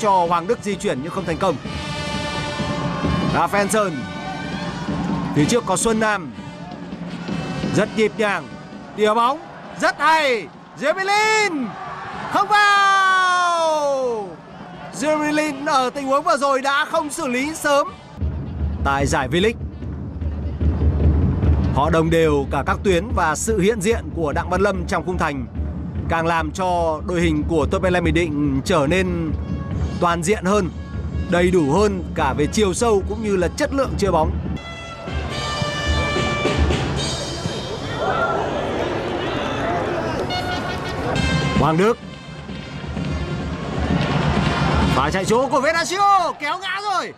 cho Hoàng Đức di chuyển nhưng không thành công. Rafael Sơn. Phía trước có Xuân Nam. Rất nhịp nhàng. Tỉa bóng. Rất hay. Jemelin. Không vào. Jemelin ở tình huống vừa rồi đã không xử lý sớm. Tại giải V-League. Họ đồng đều cả các tuyến và sự hiện diện của Đặng Văn Lâm trong khung thành, càng làm cho đội hình của Tottenham Bình Định trở nên toàn diện hơn, đầy đủ hơn cả về chiều sâu cũng như là chất lượng chơi bóng. Hoàng Đức. Và chạy chỗ của Venasio kéo ngã rồi.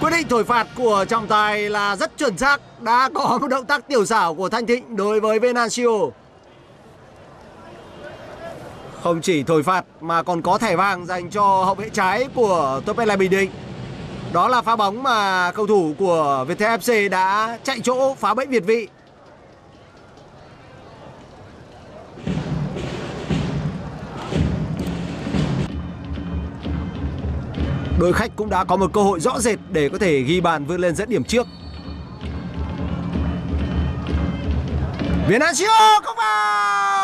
Quyết định thổi phạt của trọng tài là rất chuẩn xác Đã có một động tác tiểu xảo của Thanh Thịnh đối với Venancio không chỉ thổi phạt mà còn có thẻ vàng dành cho hậu vệ trái của Topela Bình Định Đó là pha bóng mà cầu thủ của Viettel FC đã chạy chỗ phá bẫy Việt vị đội khách cũng đã có một cơ hội rõ rệt để có thể ghi bàn vươn lên dẫn điểm trước. Venancio không vào!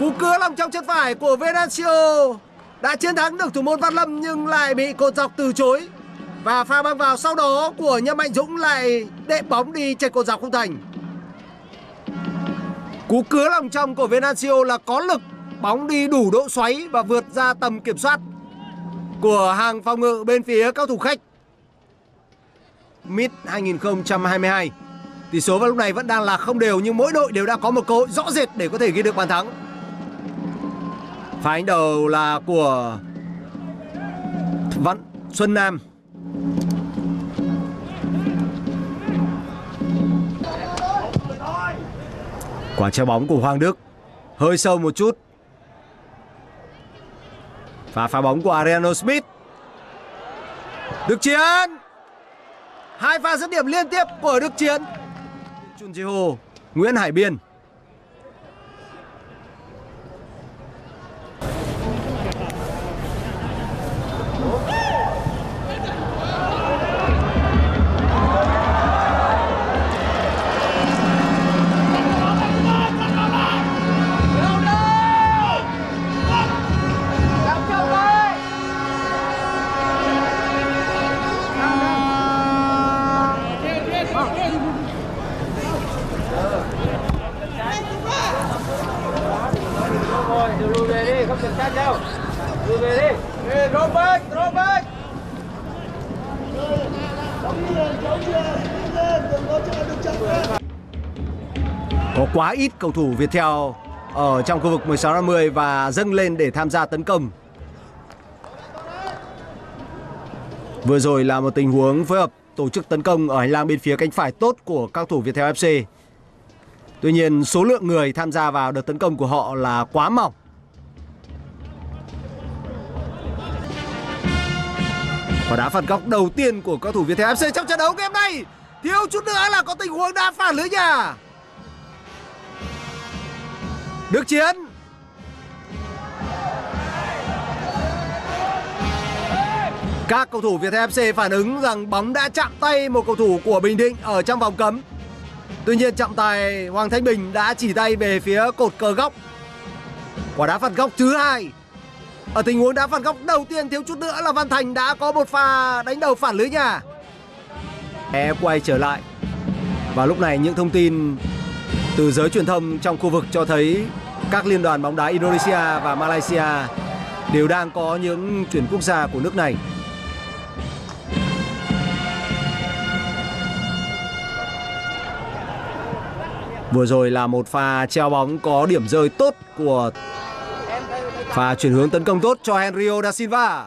Cú cứa lòng trong chân phải của Venancio đã chiến thắng được thủ môn Văn Lâm nhưng lại bị cột dọc từ chối. Và pha băng vào sau đó của Nhâm Mạnh Dũng lại đệm bóng đi trên cột dọc không thành. Cú cứa lòng trong của Venancio là có lực, Bóng đi đủ độ xoáy và vượt ra tầm kiểm soát của hàng phòng ngự bên phía các thủ khách. Mid 2022. Tỷ số vào lúc này vẫn đang là không đều nhưng mỗi đội đều đã có một cơ hội rõ rệt để có thể ghi được bàn thắng phải đánh đầu là của Văn Xuân Nam. Quả treo bóng của Hoàng Đức hơi sâu một chút và phá bóng của Ariano Smith. Đức Chiến. Hai pha dứt điểm liên tiếp của Đức Chiến. Chun Ji Nguyễn Hải Biên. Có quá ít cầu thủ Viettel ở trong khu vực 16-50 và dâng lên để tham gia tấn công. Vừa rồi là một tình huống phối hợp tổ chức tấn công ở hành lang bên phía cánh phải tốt của các thủ Viettel FC. Tuy nhiên, số lượng người tham gia vào đợt tấn công của họ là quá mỏng. Và đá phạt góc đầu tiên của cầu thủ Viettel FC trong trận đấu game này. Thiếu chút nữa là có tình huống đá phản lưới nhà. Đức Chiến Các cầu thủ Viettel FC phản ứng rằng bóng đã chạm tay một cầu thủ của Bình Định ở trong vòng cấm. Tuy nhiên trọng tài Hoàng Thanh Bình đã chỉ tay về phía cột cờ góc. Quả đá phạt góc thứ hai. Ở tình huống đá phạt góc đầu tiên thiếu chút nữa là Văn Thành đã có một pha đánh đầu phản lưới nhà. E quay trở lại. Và lúc này những thông tin từ giới truyền thông trong khu vực cho thấy các liên đoàn bóng đá Indonesia và Malaysia đều đang có những chuyển quốc gia của nước này. Vừa rồi là một pha treo bóng có điểm rơi tốt của pha chuyển hướng tấn công tốt cho Henrio da Silva.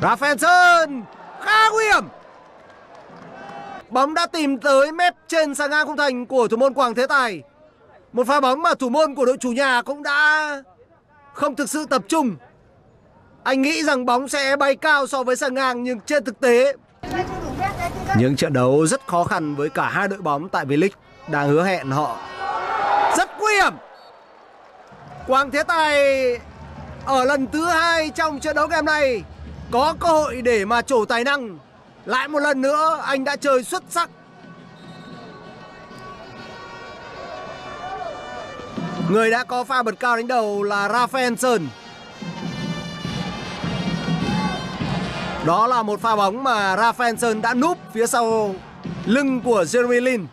Rafaelson, khá nguy hiểm. Bóng đã tìm tới mép trên sàng ngang khung thành của thủ môn Quảng Thế Tài. Một pha bóng mà thủ môn của đội chủ nhà cũng đã không thực sự tập trung. Anh nghĩ rằng bóng sẽ bay cao so với sàng ngang, nhưng trên thực tế, những trận đấu rất khó khăn với cả hai đội bóng tại V-League đang hứa hẹn họ rất nguy hiểm. Quang Thế Tài ở lần thứ hai trong trận đấu game này có cơ hội để mà trổ tài năng. Lại một lần nữa, anh đã chơi xuất sắc. Người đã có pha bật cao đánh đầu là Rafael Sơn. Đó là một pha bóng mà Rafael Sơn đã núp phía sau lưng của Jeremy Lin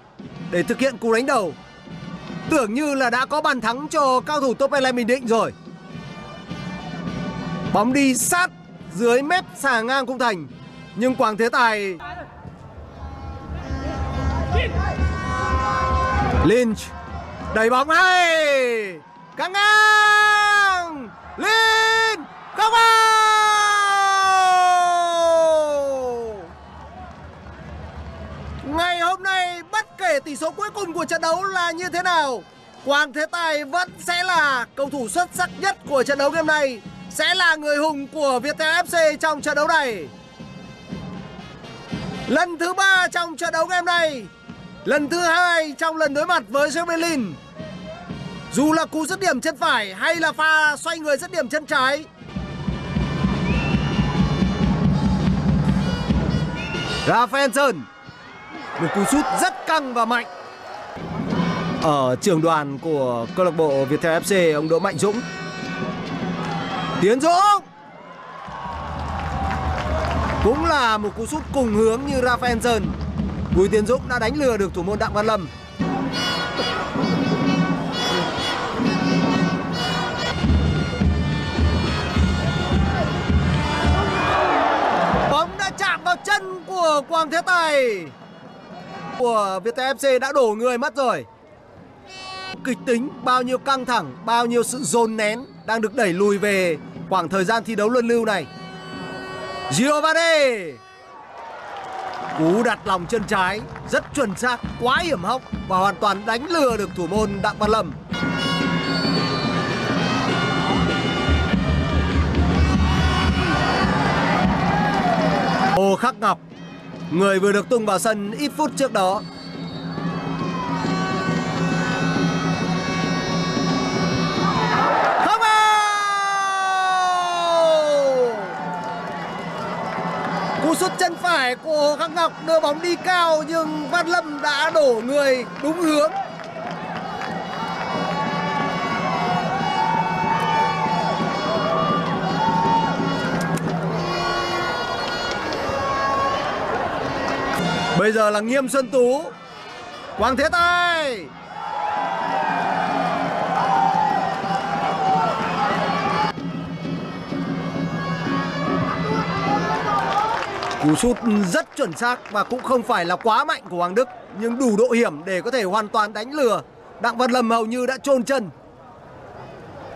để thực hiện cú đánh đầu. Tưởng như là đã có bàn thắng cho cao thủ Top Airline Bình Định rồi. Bóng đi sát dưới mép xà ngang khung thành. Nhưng Quảng Thế Tài Lynch, đẩy bóng hay, căng ngang, Lynch, không vào tỷ số cuối cùng của trận đấu là như thế nào Quang Thế Tài vẫn sẽ là cầu thủ xuất sắc nhất của trận đấu game này sẽ là người hùng của Viettel FC trong trận đấu này. Lần thứ ba trong trận đấu game này, lần thứ hai trong lần đối mặt với Real Berlin. Dù là cú dứt điểm chân phải hay là pha xoay người dứt điểm chân trái. Rafaelson một cú sút rất căng và mạnh. Ở trường đoàn của câu lạc bộ Viettel FC ông Đỗ Mạnh Dũng. Tiến Dũng! Cũng là một cú sút cùng hướng như Rafael Sơn Bùi Tiến Dũng đã đánh lừa được thủ môn Đặng Văn Lâm. Bóng đã chạm vào chân của Quang Thế Tài. Của Viettel FC đã đổ người mất rồi Kịch tính, bao nhiêu căng thẳng, bao nhiêu sự dồn nén đang được đẩy lùi về khoảng thời gian thi đấu luân lưu này. Giovanni Cú đặt lòng chân trái rất chuẩn xác, quá hiểm hóc và hoàn toàn đánh lừa được thủ môn Đặng Văn Lâm. Hồ Khắc Ngọc, người vừa được tung vào sân ít phút trước đó Cú sút chân phải của Khắc Ngọc đưa bóng đi cao nhưng Văn Lâm đã đổ người đúng hướng. Bây giờ là Nghiêm Xuân Tú Quang Thế Tài Cú sút rất chuẩn xác và cũng không phải là quá mạnh của Hoàng Đức, nhưng đủ độ hiểm để có thể hoàn toàn đánh lừa. Đặng Văn Lâm hầu như đã trôn chân.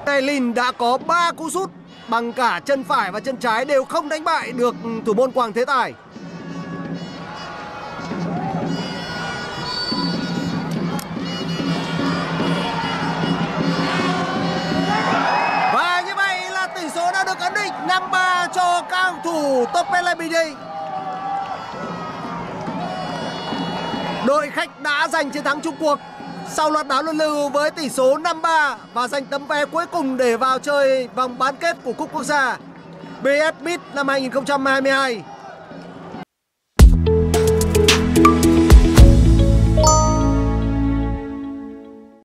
Taylin đã có 3 cú sút, bằng cả chân phải và chân trái đều không đánh bại được thủ môn Quang Thế Tài. Thủ Topele Bình Đội khách đã giành chiến thắng chung cuộc sau loạt đá luân lưu với tỷ số 5-3 và giành tấm vé cuối cùng để vào chơi vòng bán kết của Cúp Quốc gia BF Beat năm 2022.